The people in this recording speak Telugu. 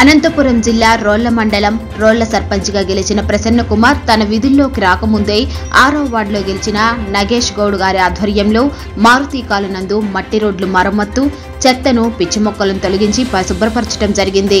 అనంతపురం జిల్లా రోళ్ళ మండలం రోళ్ళ సర్పంచ్గా గెలిచిన ప్రసన్న కుమార్ తన విధుల్లోకి రాకముందే ఆరో వార్డులో గెలిచిన నగేష్ గౌడ్ గారి ఆధ్వర్యంలో మారుతి కాలు నందు మట్టి రోడ్లు మరమ్మత్తు చెత్తను పిచ్చి మొక్కలను తొలగించి శుభ్రపరచడం జరిగింది.